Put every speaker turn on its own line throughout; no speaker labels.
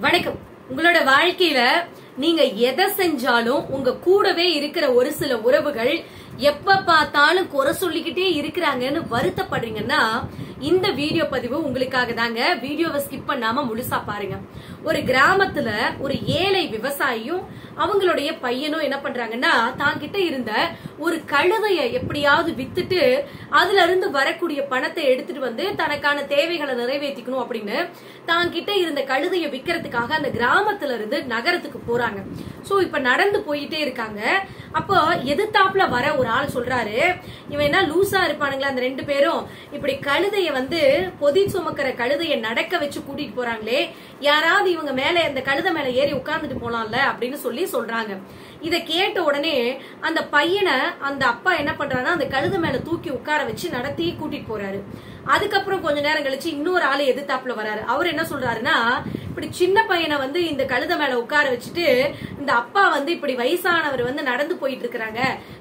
வணக்கம். உங்களோட வாழ்க்கையில நீங்க எதை செஞ்சாலும் உங்க கூடவே இருக்கிற ஒரு சில உறவுகள் எப்ப பார்த்தாலும் குறை சொல்லிக்கிட்டே இருக்கிறாங்கன்னு வருத்தப்படுறீங்கன்னா இந்த வீடியோ பதிவு உங்களுக்காக தாங்க. வீடியோவை ஸ்கிப் பண்ணாம முழுசா பாருங்க. ஒரு கிராமத்துல ஒரு ஏழை விவசாயியும் அவங்களுடைய பையனும் என்ன பண்றாங்கன்னா தான் கிட்ட இருந்த ஒரு கழுதைய எப்படியாவது வித்துட்டு அதுல இருந்து வரக்கூடிய பணத்தை எடுத்துட்டு வந்து தனக்கான தேவைகளை நிறைவேற்றிக்கணும் அப்படின்னு தான் கிட்ட இருந்த கழுதைய விக்கிறதுக்காக அந்த கிராமத்துல இருந்து நகரத்துக்கு போறாங்க. சோ இப்ப நடந்து போயிட்டே இருக்காங்க. அப்போ எதிர்த்தாப்புல வர ஒரு ஆள் சொல்றாரு. இவன் என்ன லூசா இருப்பானுங்களா? அந்த ரெண்டு பேரும். இப்படி கழுதைய வந்து பொதி சுமக்கிற கழுதைய நடக்க வச்சு கூட்டிட்டு போறாங்களே. யாராவது இவங்க மேல இந்த கழுத மேல ஏறி உட்கார்ந்துட்டு போலாம்ல அப்படின்னு சொல்லி சொல்றாங்க. இத கேட்ட உடனே அந்த பையனை அந்த அப்பா என்ன பண்றாருன்னா அந்த கழுத மேல தூக்கி உட்கார வச்சு நடத்தி கூட்டிட்டு போறாரு. அதுக்கப்புறம் கொஞ்ச நேரம் கழிச்சு இன்னொரு ஆளு எதிர்த்தாப்புல வராரு. அவர் என்ன சொல்றாருன்னா இப்படி சின்ன பையனை வந்து இந்த கழுத மேல உட்கார வச்சுட்டு இந்த அப்பா வந்து இப்படி வயசானவர் வந்து நடந்து போயிட்டு இருக்கிறாங்க.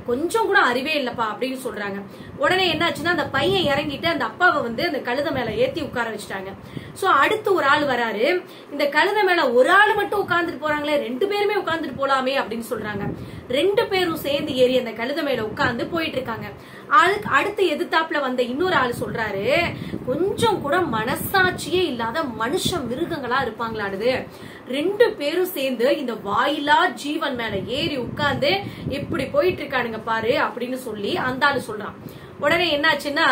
கொஞ்சம் கூட அறிவே இல்லப்பா அப்படின்னு சொல்றாங்க. உடனே என்னாச்சுன்னா அந்த பையன் இறங்கிட்டு அந்த அப்பாவை வந்து அந்த கழுத மேல ஏத்தி உட்கார வச்சுட்டாங்க. சோ அடுத்து ஒரு ஆள் வராரு. இந்த கழுத மேல ஒரு ஆள் மட்டும் உட்கார்ந்துட்டு போறாங்களே ரெண்டு பேருமே உட்கார்ந்துட்டு போலாமே அப்படின்னு சொல்றாங்க. ரெண்டு பேரும் சேர்ந்து ஏறி அந்த கழுத மேல உட்கார்ந்து போயிட்டு இருக்காங்க. அடுத்து எதிர்த்தாப்புல வந்த இன்னொரு ஆள் சொல்றாரு கொஞ்சம் கூட மனசாட்சியே இல்லாத மனுஷ மிருகங்களா இருப்பாங்களாடுது ரெண்டு பேரும் சேர்ந்து இந்த வாயிலா ஜீவன் மேல ஏறி உட்கார்ந்து இப்படி போயிட்டு இருக்கானுங்க பாரு அப்படின்னு சொல்லி அந்த ஆளு சொல்றான். உடனே என்னாச்சுன்னா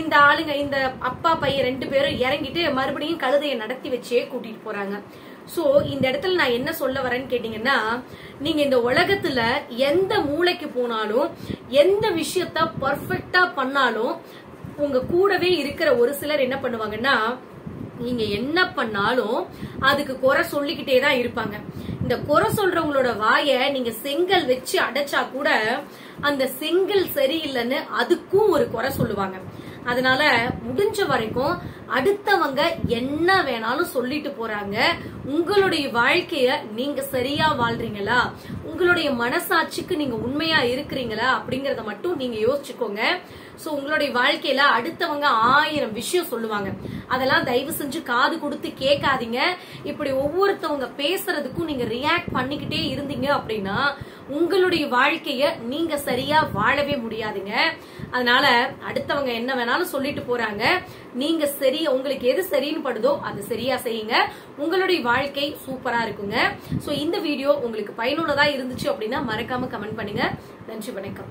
இந்த ஆளுங்க இந்த அப்பா பையன் ரெண்டு பேரும் இறங்கிட்டு மறுபடியும் கழுதையை நடத்தி வச்சே கூட்டிட்டு போறாங்க. சோ இந்த இடத்துல நான் என்ன சொல்ல வரேன்னு கேட்டீங்கன்னா நீங்க இந்த உலகத்துல எந்த மூளைக்கு போனாலும் எந்த விஷயத்த பர்ஃபெக்டா பண்ணாலும் உங்க கூடவே இருக்கிற ஒரு சிலர் என்ன பண்ணுவாங்கன்னா நீங்க என்ன பண்ணாலும் அதுக்கு குறை சொல்லிக்கிட்டே தான் இருப்பாங்க. இந்த குறை சொல்றவங்களோட வாய நீங்க செங்கல் வச்சு அடைச்சா கூட அந்த செங்கல் சரியில்லைன்னு அதுக்கும் ஒரு குறை சொல்லுவாங்க. அதனால முடிஞ்ச வரைக்கும் அடுத்தவங்க என்ன வேணாலும் சொல்லிட்டு போறாங்க. உங்களுடைய வாழ்க்கைய நீங்க சரியா வாழ்றீங்களா? உங்களுடைய மனசாட்சிக்கு நீங்க உண்மையா இருக்கிறீங்களா? அப்படிங்கறத மட்டும் நீங்க யோசிச்சுக்கோங்க. சோ உங்களுடைய வாழ்க்கையில அடுத்தவங்க ஆயிரம் விஷயம் சொல்லுவாங்க. அதெல்லாம் தயவு செஞ்சு காது கொடுத்து கேட்காதீங்க. இப்படி ஒவ்வொருத்தவங்க பேசுறதுக்கும் நீங்க ரியாக்ட் பண்ணிக்கிட்டே இருந்தீங்க அப்படின்னா உங்களுடைய வாழ்க்கைய நீங்க சரியா வாழவே முடியாதுங்க. அதனால அடுத்தவங்க என்ன வேணாலும் சொல்லிட்டு போறாங்க. நீங்க சரி உங்களுக்கு எது சரின்னு படுதோ அது சரியா செய்யுங்க. உங்களுடைய வாழ்க்கை சூப்பரா இருக்குங்க. சோ இந்த வீடியோ உங்களுக்கு பயனுள்ளதா இருந்துச்சு அப்படின்னா மறக்காம கமெண்ட் பண்ணுங்க. நன்றி வணக்கம்.